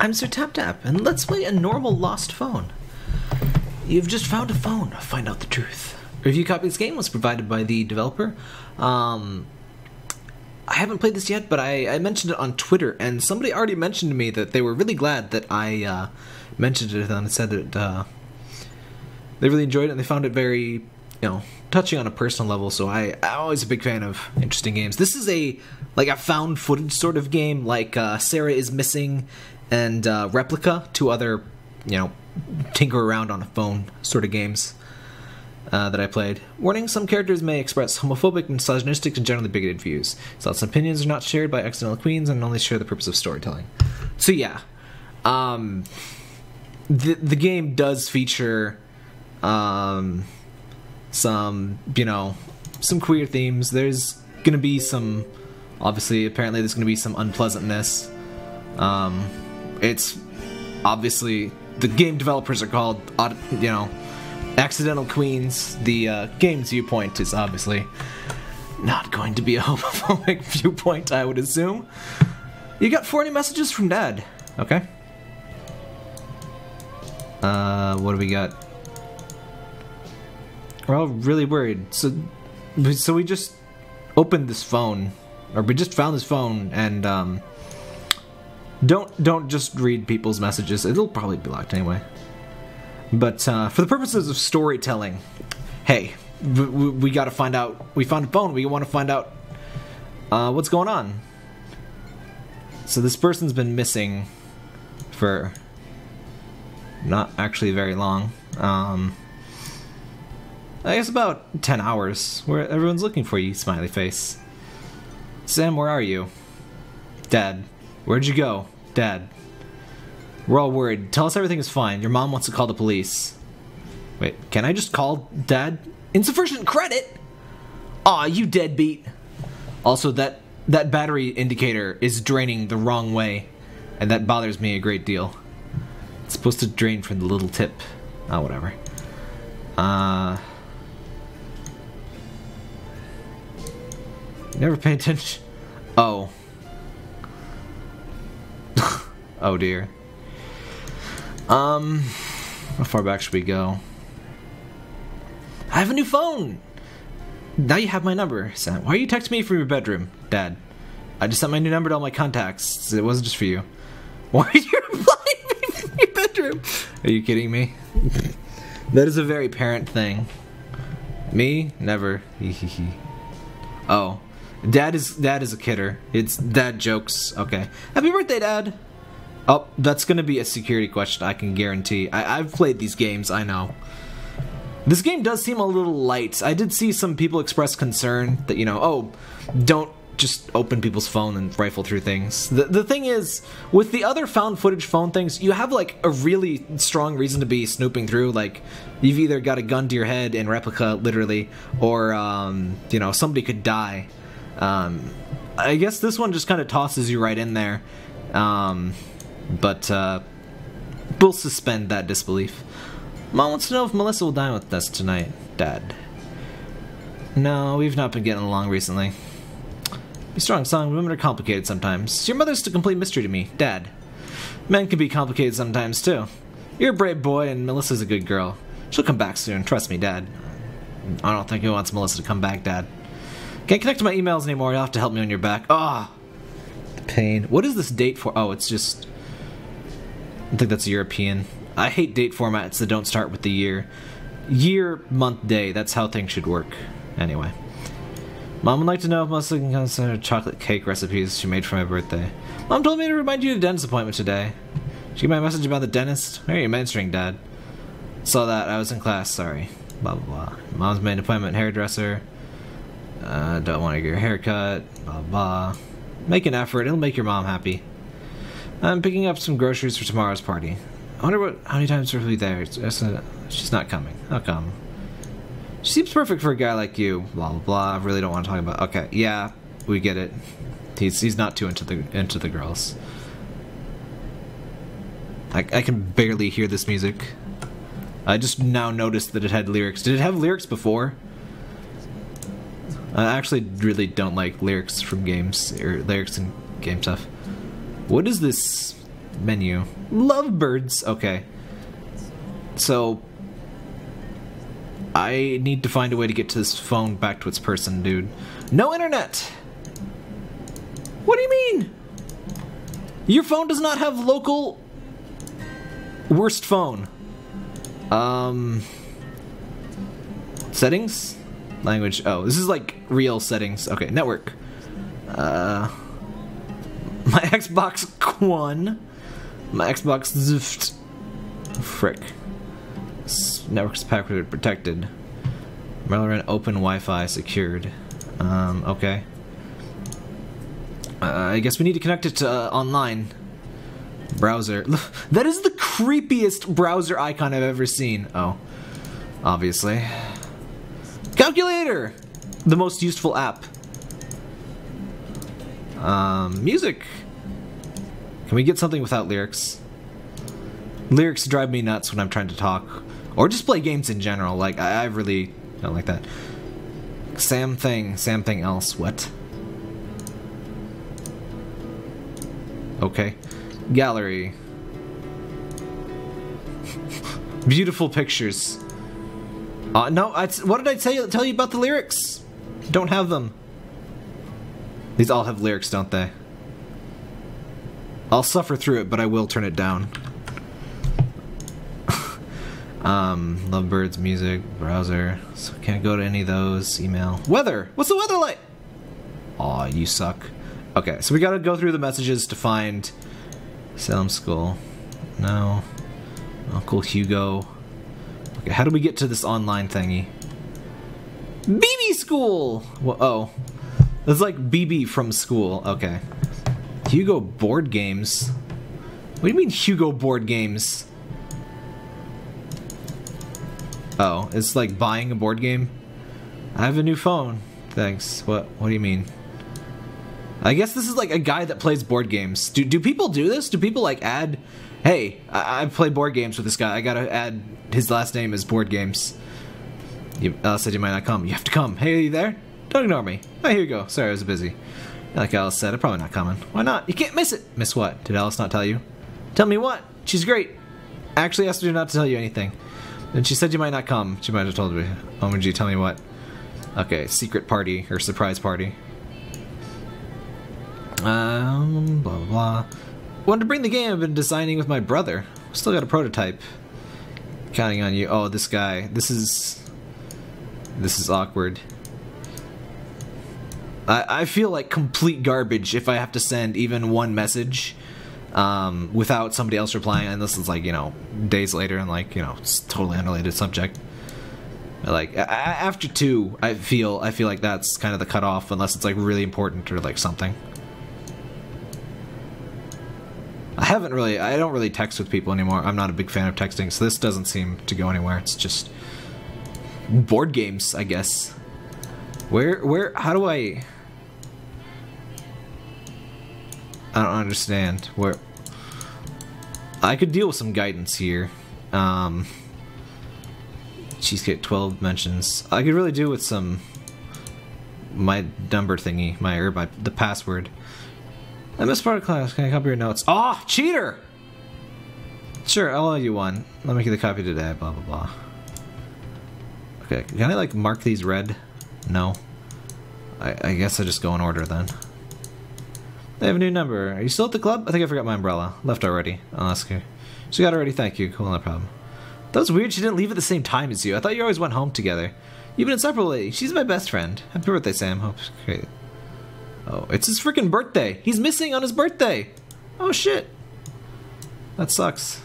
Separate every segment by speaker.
Speaker 1: I'm SerTapTap, and let's play a normal lost phone. You've just found a phone. Find out the truth. Review copy of this game was provided by the developer. Um, I haven't played this yet, but I, I mentioned it on Twitter, and somebody already mentioned to me that they were really glad that I uh, mentioned it and said that uh, they really enjoyed it and they found it very, you know, touching on a personal level. So I, I'm always a big fan of interesting games. This is a like a found footage sort of game, like uh, Sara is missing and uh, Replica, two other, you know, tinker around on a phone sort of games. Uh, that I played. Warning: Some characters may express homophobic, misogynistic, and generally bigoted views. Thoughts and opinions are not shared by accidental queens and only share the purpose of storytelling. So yeah, um, the the game does feature um, some you know some queer themes. There's gonna be some obviously apparently there's gonna be some unpleasantness. Um, it's obviously the game developers are called uh, you know accidental queens. The uh, game's viewpoint is obviously not going to be a homophobic viewpoint. I would assume. You got 40 messages from Dad. Okay. Uh, what do we got? We're all really worried. So, so we just opened this phone, or we just found this phone, and um, don't don't just read people's messages. It'll probably be locked anyway. But uh, for the purposes of storytelling, hey, we, we, got to find out. We found a phone. We want to find out uh, what's going on. So this person's been missing for not actually very long. Um, I guess about 10 hours, where everyone's looking for you, smiley face. Sam, where are you? Dad, where'd you go? Dad. We're all worried. Tell us everything is fine. Your mom wants to call the police. Wait, can I just call Dad? Insufficient credit? Aw, you deadbeat. Also, that, that battery indicator is draining the wrong way, and that bothers me a great deal. It's supposed to drain from the little tip. Oh, whatever. Uh... Never pay attention. Oh dear. Um, how far back should we go? I have a new phone. Now you have my number, Sam. Why are you texting me from your bedroom, Dad? I just sent my new number to all my contacts. It wasn't just for you. Why are you replying me from your bedroom? Are you kidding me? that is a very parent thing. Me? Never. oh. Dad is dad is a kidder. It's dad jokes. Okay. Happy birthday, Dad. Oh, that's gonna be a security question. I can guarantee. I, I've played these games. I know. This game does seem a little light. I did see some people express concern that you know, oh, don't just open people's phone and rifle through things. The the thing is, with the other found footage phone things, you have like a really strong reason to be snooping through. Like, you've either got a gun to your head in replica, literally, or um, you know, somebody could die. Um, I guess this one just kind of tosses you right in there. Um, but uh, we'll suspend that disbelief. Mom wants to know if Melissa will dine with us tonight, Dad. No, we've not been getting along recently. Be strong, son. Women are complicated sometimes. Your mother's a complete mystery to me, Dad. Men can be complicated sometimes, too. You're a brave boy, and Melissa's a good girl. She'll come back soon, trust me, Dad. I don't think he wants Melissa to come back, Dad. Can't connect to my emails anymore. You'll have to help me on your back. Ah, oh, the pain. What is this date for? Oh, it's just. I think that's European. I hate date formats that don't start with the year. Year, month, day. That's how things should work. Anyway. Mom would like to know if Melissa can consider chocolate cake recipes she made for my birthday. Mom told me to remind you of dentist appointment today. She got my message about the dentist? Where are you menstruing, Dad? Saw that. I was in class. Sorry. Blah, blah, blah. Mom's made an appointment hairdresser. Uh, don't want to get your haircut. Blah, blah. Make an effort. It'll make your mom happy. I'm picking up some groceries for tomorrow's party. I wonder what how many times we'll be there. she's not coming. How come? She seems perfect for a guy like you. Blah blah blah. I really don't want to talk about. Okay, yeah, we get it. He's he's not too into the into the girls. I I can barely hear this music. I just now noticed that it had lyrics. Did it have lyrics before? I actually really don't like lyrics from games or lyrics in game stuff. What is this Menu. Lovebirds. Okay. So I need to find a way to get this phone back to its person, dude. No internet. What do you mean? Your phone does not have local worst phone. Um settings? Language. Oh, this is like real settings. Okay, network. Uh my Xbox One. My Xbox Zift. Frick. Network's password protected. Relevant open Wi-Fi secured. Um, okay. Uh, I guess we need to connect it to uh, online. Browser. that is the creepiest browser icon I've ever seen. Oh. Obviously. Calculator! The most useful app. Um, music. Can we get something without lyrics? Lyrics drive me nuts when I'm trying to talk. Or just play games in general. Like, I, I really don't like that. Sam thing, Sam thing else. What? Okay. Gallery. Beautiful pictures. Uh, no, I, what did I tell you, tell you about the lyrics? Don't have them. These all have lyrics, don't they? I'll suffer through it, but I will turn it down. um, Lovebirds, music, browser. So can't go to any of those. Email. Weather! What's the weather like? Aw, you suck. Okay, so we gotta go through the messages to find Salem School. No. Uncle Hugo. Okay, how do we get to this online thingy? BB School! Well, oh. It's like BB from school. Okay. Hugo board games? What do you mean Hugo board games? Oh, it's like buying a board game? I have a new phone. Thanks. What what do you mean? I guess this is like a guy that plays board games. Do do people do this? Do people like add Hey, I, I play board games with this guy. I gotta add his last name as board games. You uh, said you might not come. You have to come. Hey, are you there? Don't ignore me. Oh, here you go. Sorry, I was busy. Like Alice said, I'm probably not coming. Why not? You can't miss it. Miss what? Did Alice not tell you? Tell me what? She's great. I actually asked her not to tell you anything. And she said you might not come. She might have told me. OMG, tell me what? Okay, secret party or surprise party. Um, blah, blah, blah. Wanted to bring the game I've been designing with my brother. Still got a prototype. Counting on you. Oh, this guy. This is... This is awkward. I, I feel like complete garbage if I have to send even one message um, without somebody else replying, and this is like you know days later, and like you know it's totally unrelated subject. Like after two, I feel I feel like that's kind of the cutoff, unless it's like really important or like something. I haven't really, I don't really text with people anymore. I'm not a big fan of texting, so this doesn't seem to go anywhere. It's just board games, I guess. Where, where, how do I? I don't understand. Where I could deal with some guidance here. Um, cheesecake 12 mentions. I could really do with some my number thingy, my or my the password. I missed part of class. Can I copy your notes? Oh, cheater! Sure, I'll owe you one. Let me get the copy today. Blah blah blah. Okay, can I like mark these red? No. I, I guess I just go in order then. They have a new number. Are you still at the club? I think I forgot my umbrella. Left already. I'll ask her. She got already, thank you. Cool, no problem. That was weird she didn't leave at the same time as you. I thought you always went home together. You've been inseparably. She's my best friend. Happy birthday, Sam. Hope great. Oh, it's his freaking birthday. He's missing on his birthday. Oh, shit. That sucks.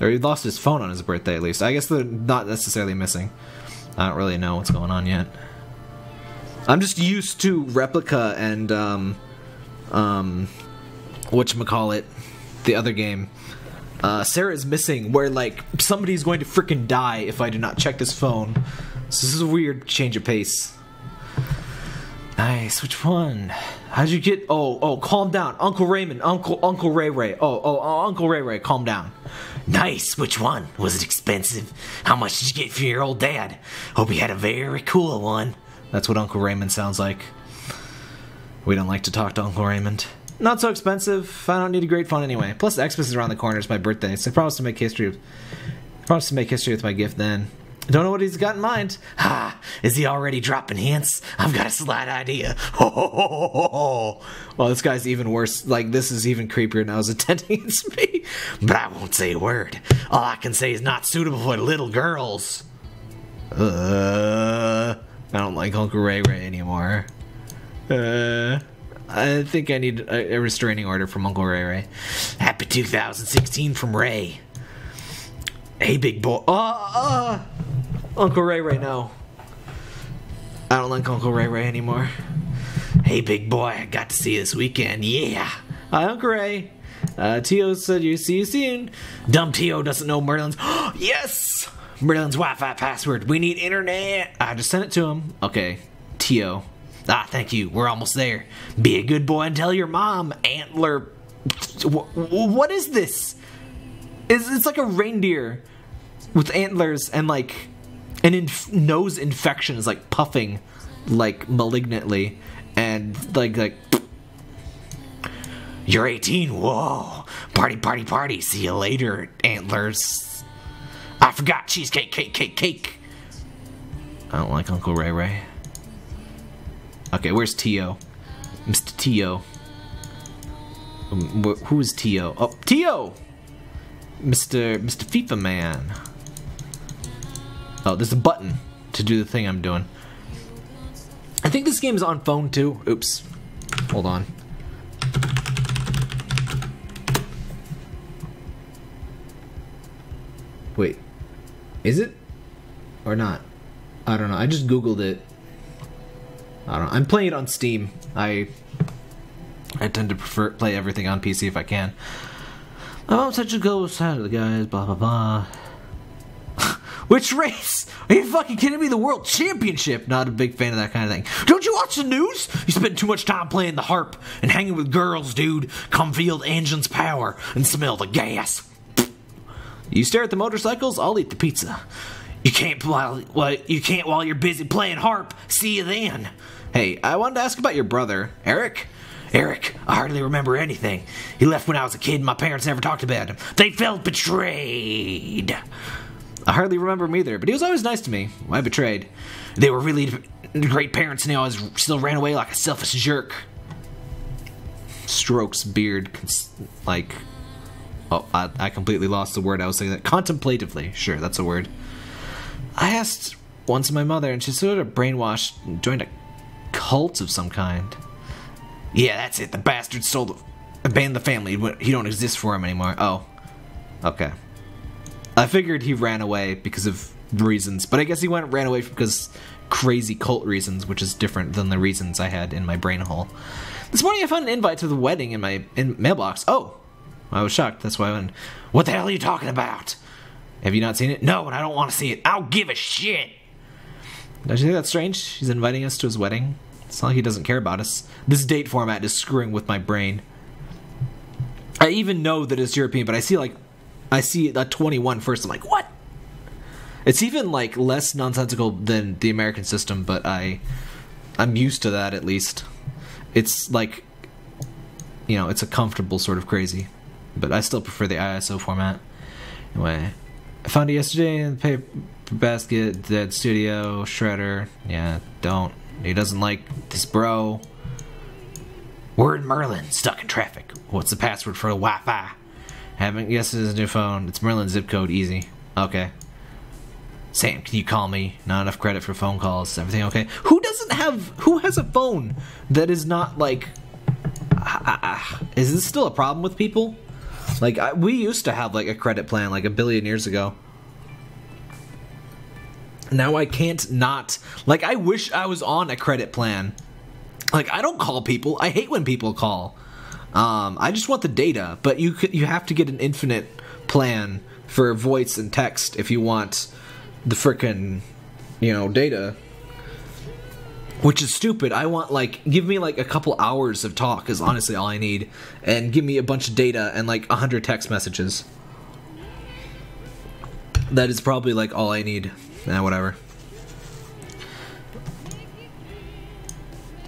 Speaker 1: Or he lost his phone on his birthday, at least. I guess they're not necessarily missing. I don't really know what's going on yet. I'm just used to replica and, um, um, which call it, the other game. Uh, Sara is missing, where, like, somebody's going to freaking die if I do not check this phone. So this is a weird change of pace. Nice. Which one? How'd you get? Oh, oh, calm down, Uncle Raymond, Uncle Uncle Ray Ray. Oh, oh, oh, Uncle Ray Ray, calm down.
Speaker 2: Nice. Which one? Was it expensive? How much did you get for your old dad? Hope he had a very cool one.
Speaker 1: That's what Uncle Raymond sounds like. We don't like to talk to Uncle Raymond. not so expensive. I don't need a great phone anyway. Plus, Xmas is around the corner. It's my birthday, so I promise to make history. Promise to make history with my gift then. Don't know what he's got in mind.
Speaker 2: Ha! Is he already dropping hints? I've got a slight idea. Ho ho ho ho ho!
Speaker 1: Well, this guy's even worse. Like, this is even creepier now as attending it's me.
Speaker 2: But I won't say a word. All I can say is not suitable for little girls.
Speaker 1: Uh, I don't like Uncle Ray Ray anymore. Uh, I think I need a, a restraining order from Uncle Ray Ray.
Speaker 2: Happy 2016 from Ray. Hey, big boy.
Speaker 1: Uh, uh, Uncle Ray Ray, no. I don't like Uncle Ray Ray anymore.
Speaker 2: Hey, big boy. I got to see you this weekend. Yeah.
Speaker 1: Hi, Uncle Ray. Uh, Tio said you see you soon.
Speaker 2: Dumb Tio doesn't know Merlin's. yes! Merlin's Wi Fi password. We need internet.
Speaker 1: I just sent it to him. Okay, Tio.
Speaker 2: Ah, thank you. We're almost there. Be a good boy and tell your mom, Antler.
Speaker 1: What is this? It's, it's like a reindeer with antlers and like an inf- nose infection is like puffing like malignantly and like like
Speaker 2: you're 18 whoa party party party see you later antlers i forgot cheesecake cake cake cake
Speaker 1: i don't like uncle ray ray okay where's tio mr tio um, wh- who's tio oh tio mr mr fifa man Oh, there's a button to do the thing I'm doing. I think this game is on phone too. Oops. Hold on. Wait. Is it? Or not? I don't know. I just googled it. I don't know. I'm playing it on Steam. I I tend to prefer play everything on PC if I can. My mom said to go side of the guys, blah blah blah. Which race? Are you fucking kidding me? The World Championship. Not a big fan of that kind of thing. Don't you watch the news? You spend too much time playing the harp and hanging with girls, dude. Come feel the engine's power and smell the gas. You stare at the motorcycles, I'll eat the pizza. You can't while well, you can't while you're busy playing harp. See you then. Hey, I wanted to ask about your brother, Eric.
Speaker 2: Eric, I hardly remember anything. He left when I was a kid and my parents never talked about him. They felt betrayed.
Speaker 1: I hardly remember him either, but he was always nice to me. I betrayed.
Speaker 2: They were really great parents, and he always still ran away like a selfish jerk.
Speaker 1: Strokes beard, like. Oh, I, I completely lost the word I was saying that. Contemplatively. Sure, that's a word. I asked once my mother, and she sort of brainwashed and joined a cult of some kind.
Speaker 2: Yeah, that's it. The bastard stole the. abandoned the family. He don't exist for him anymore.
Speaker 1: Oh. Okay. I figured he ran away because of reasons, but I guess he went ran away because crazy cult reasons, which is different than the reasons I had in my brain hole. This morning I found an invite to the wedding in my in mailbox. Oh, I was shocked. That's why I went.
Speaker 2: What the hell are you talking about?
Speaker 1: Have you not seen it?
Speaker 2: No, and I don't want to see it. I don't give a shit.
Speaker 1: Don't you think that's strange? He's inviting us to his wedding. It's not like he doesn't care about us. This date format is screwing with my brain. I even know that it's European, but I see like I see a 21 first. I'm like, what? It's even like less nonsensical than the American system, but I, I'm used to that at least. It's like, you know, it's a comfortable sort of crazy, but I still prefer the ISO format. Anyway, I found it yesterday in the paper basket. Dead Studio Shredder. Yeah, don't. He doesn't like this bro.
Speaker 2: Word Merlin stuck in traffic. What's the password for the Wi-Fi?
Speaker 1: Haven't guessed his new phone. It's Merlin zip code. Easy. Okay. Sam, can you call me? Not enough credit for phone calls. Everything okay? Who doesn't have? Who has a phone that is not like? Is this still a problem with people? Like I, we used to have like a credit plan like a billion years ago. Now I can't not. Like I wish I was on a credit plan. Like I don't call people. I hate when people call. Um, I just want the data, but you you have to get an infinite plan for voice and text if you want the frickin' you know data. Which is stupid. I want like give me like a couple hours of talk is honestly all I need, and give me a bunch of data and like hundred text messages. That is probably like all I need. Eh, whatever.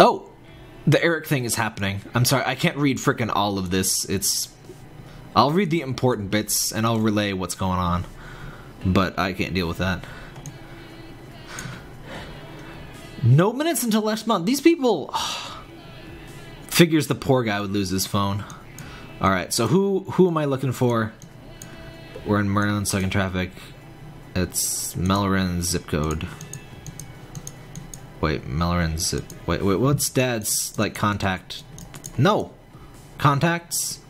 Speaker 1: Oh, The Eric thing is happening. I'm sorry, I can't read frickin' all of this. It's. I'll read the important bits and I'll relay what's going on. But I can't deal with that. No minutes until last month. These people. Figures the poor guy would lose his phone. Alright, so who who am I looking for? We're in Merlin second traffic. It's Mellorin zip code. Wait, Mellorin zip. Wait, wait, what's Dad's like contact? No, contacts.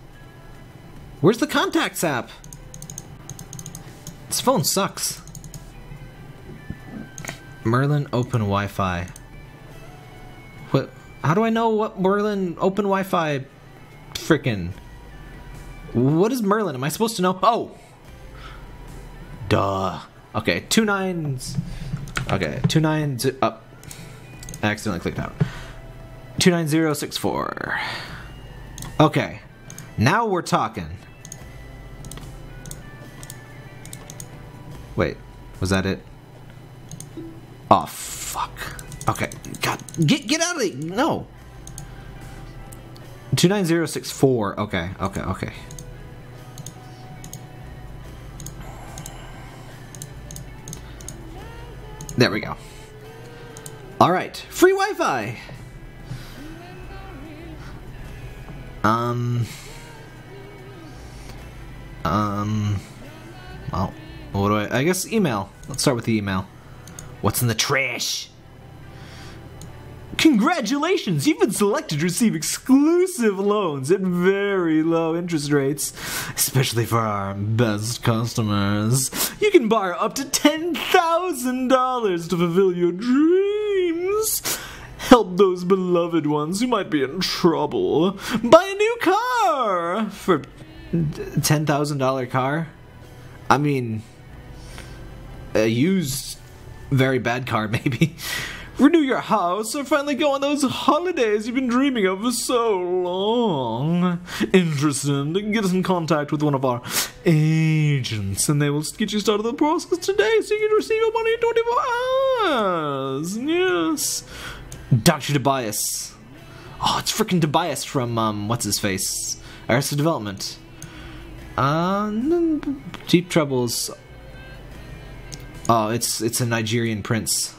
Speaker 1: Where's the contacts app? This phone sucks. Merlin open Wi-Fi. What? How do I know what Merlin open Wi-Fi? Frickin'. What is Merlin? Am I supposed to know? Oh, Duh. Okay, two nines. Okay, two nines up. I accidentally clicked out. Two nine zero six four. Okay, now we're talking. Wait, was that it? Oh fuck. Okay, God, get get out of the no. Two nine zero six four. Okay, okay, okay. There we go. All right, free Wi-Fi. Um. Um. Well, what do I? I guess email. Let's start with the email. What's in the trash? Congratulations! You've been selected to receive exclusive loans at very low interest rates, especially for our best customers. You can borrow up to $10,000 to fulfill your dreams. Help those beloved ones who might be in trouble. Buy a new car for $10,000 car. I mean, a used, very bad car, maybe renew your house, or finally go on those holidays you've been dreaming of for so long. Interested? Get us in contact with one of our agents, and they will get you started the process today so you can receive your money in 24 hours. Yes. Dr. Tobias. Oh, it's freaking Tobias from, um, what's his face? Arrested Development. Uh, Deep Troubles. Oh, it's it's a Nigerian prince.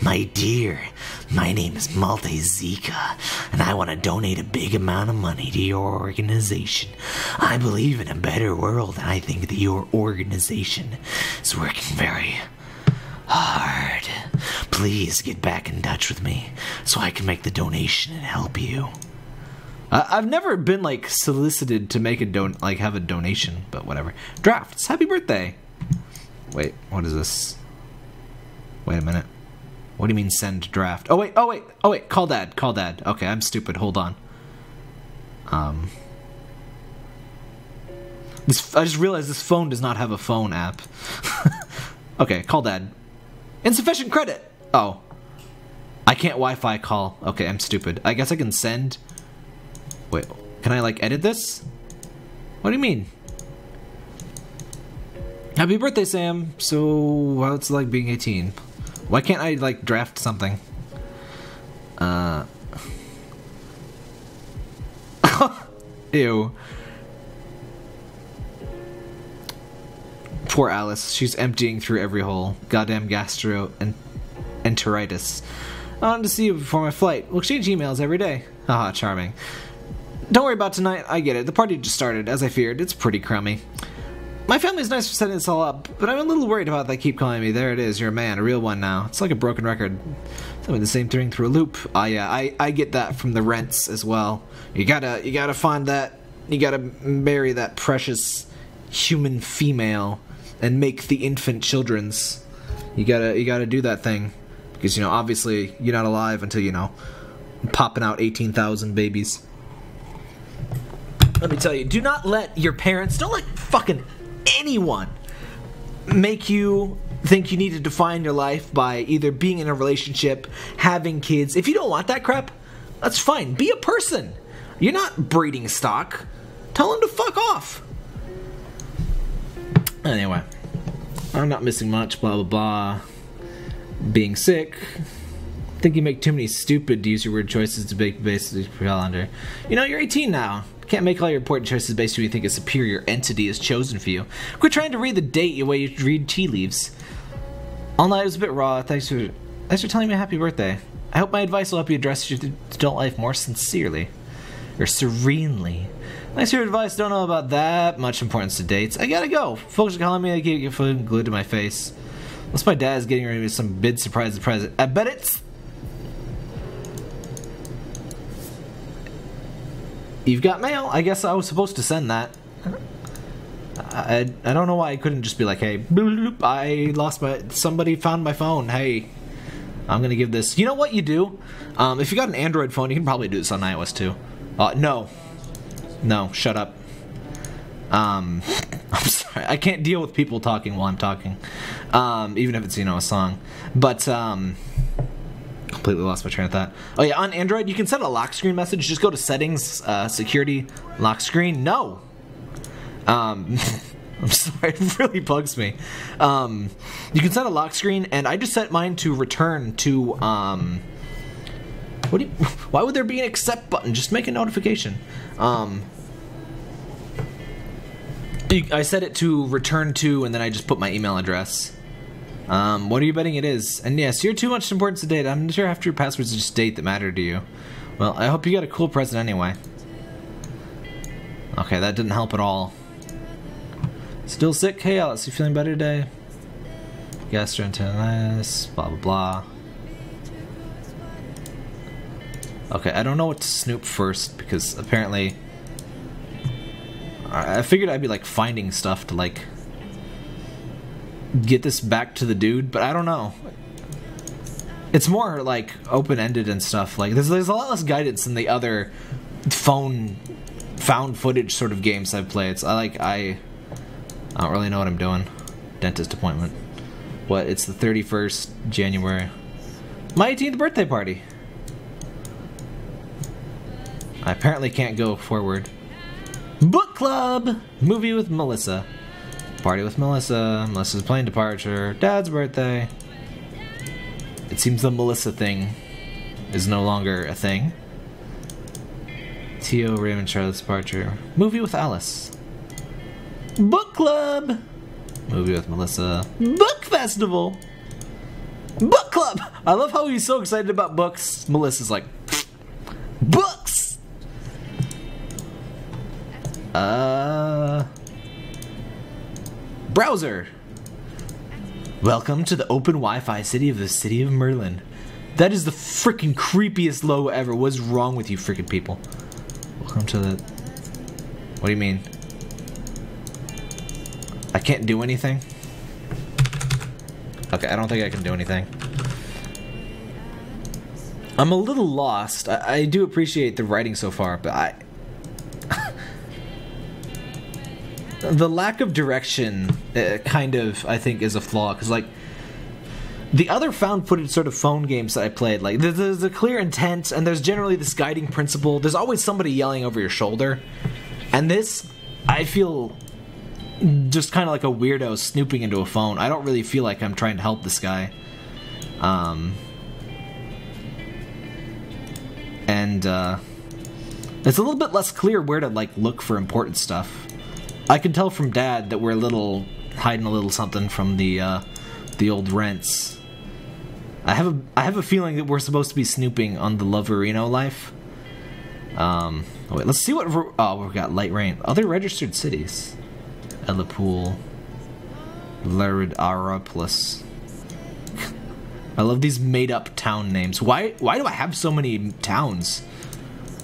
Speaker 2: My dear, my name is Malte Zika, and I want to donate a big amount of money to your organization. I believe in a better world, and I think that your organization is working very hard. Please get back in touch with me so I can make the donation and help you.
Speaker 1: I've never been like solicited to make a don like have a donation, but whatever. Drafts. Happy birthday. Wait, what is this? Wait a minute. What do you mean send draft? Oh wait, oh wait, oh wait, call dad, call dad. Okay, I'm stupid. Hold on. Um This I just realized this phone does not have a phone app. okay, call dad. Insufficient credit. Oh. I can't Wi-Fi call. Okay, I'm stupid. I guess I can send Wait, can I like edit this? What do you mean? Happy birthday, Sam. So, what's it like being 18? Why can't I like draft something? Uh. Ew. Poor Alice. She's emptying through every hole. Goddamn gastro and enteritis. I wanted to see you before my flight. We'll exchange emails every day. Haha, charming. Don't worry about tonight. I get it. The party just started. As I feared, it's pretty crummy. My family's nice for setting this all up, but I'm a little worried about they keep calling me. There it is, you're a man, a real one now. It's like a broken record. Tell me the same thing through a loop. Ah, yeah, I, I get that from the rents as well. You gotta you gotta find that you gotta marry that precious human female and make the infant children's. You gotta you gotta do that thing because you know obviously you're not alive until you know popping out eighteen thousand babies. Let me tell you, do not let your parents don't let fucking anyone make you think you need to define your life by either being in a relationship, having kids. If you don't want that crap, that's fine. Be a person. You're not breeding stock. Tell them to fuck off. Anyway, I'm not missing much, blah blah blah. Being sick, I think you make too many stupid to use your word choices to make basically calendar. You know, you're 18 now. Can't make all your important choices based on who you think a superior entity is chosen for you. Quit trying to read the date the way you read tea leaves. All night was a bit raw. Thanks for thanks for telling me happy birthday. I hope my advice will help you address your adult life more sincerely. Or serenely. Thanks for your advice. Don't know about that much importance to dates. I gotta go. Folks are calling me. I get food glued to my face. Unless my dad is getting ready with some big surprise present. I bet it's You've got mail. I guess I was supposed to send that. I, I don't know why I couldn't just be like, hey, bloop, I lost my. Somebody found my phone. Hey, I'm gonna give this. You know what you do? Um, if you got an Android phone, you can probably do this on iOS too. Uh, no, no, shut up. Um, I'm sorry, I can't deal with people talking while I'm talking, um, even if it's you know a song. But um, completely lost my train of thought. Oh yeah, on Android you can set a lock screen message. Just go to settings, uh, security, lock screen. No. Um, I'm sorry, it really bugs me. Um, you can set a lock screen, and I just set mine to return to. Um, what do you, why would there be an accept button? Just make a notification. Um, I set it to return to, and then I just put my email address. Um, what are you betting it is? And yes, you're too much importance to date. I'm sure after your passwords just date that matter to you. Well, I hope you got a cool present anyway. Okay, that didn't help at all. Still sick? Hey, you feeling better today? Gastroenteritis, blah blah blah. Okay, I don't know what to snoop first because apparently I figured I'd be like finding stuff to like get this back to the dude, but I don't know. It's more like open ended and stuff. Like there's there's a lot less guidance than the other phone found footage sort of games I've played. So I like I I don't really know what I'm doing. Dentist appointment. What? It's the 31st January. My 18th birthday party. I apparently can't go forward. Book club movie with Melissa. Party with Melissa. Melissa's plane departure. Dad's birthday. It seems the Melissa thing is no longer a thing. Tio, Raymond, Charlotte's departure. Movie with Alice. Book club. Movie with Melissa. Book festival. Book club. I love how he's so excited about books. Melissa's like, books. Uh. Browser. Welcome to the open Wi-Fi city of the city of Merlin. That is the freaking creepiest logo ever. What's wrong with you freaking people? Welcome to the... What do you mean? I can't do anything? Okay, I don't think I can do anything. I'm a little lost. I, I do appreciate the writing so far, but I... the lack of direction uh, kind of I think is a flaw because like the other found footage sort of phone games that I played like there's, there's a clear intent and there's generally this guiding principle. There's always somebody yelling over your shoulder. And this I feel just kind of like a weirdo snooping into a phone. I don't really feel like I'm trying to help this guy. Um and uh it's a little bit less clear where to like look for important stuff I can tell from Dad that we're a little hiding a little something from the uh, the old rents. I have a I have a feeling that we're supposed to be snooping on the Loverino life. Um, wait, let's see what. Oh, we've got light rain. Other registered cities: Elipool, Leridaropolis. I love these made-up town names. Why? Why do I have so many towns?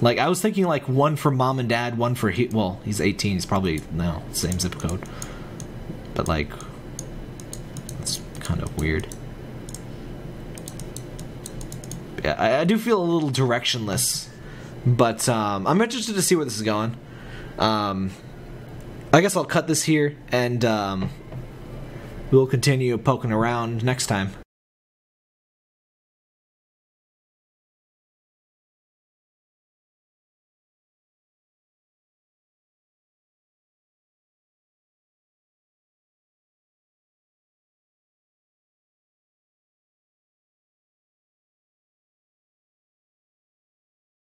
Speaker 1: Like I was thinking like one for mom and dad, one for he. Well, he's 18. He's probably no same zip code. But like, it's kind of weird. Yeah, I, I do feel a little directionless, but um, I'm interested to see where this is going. Um, I guess I'll cut this here, and um, we'll continue poking around next time.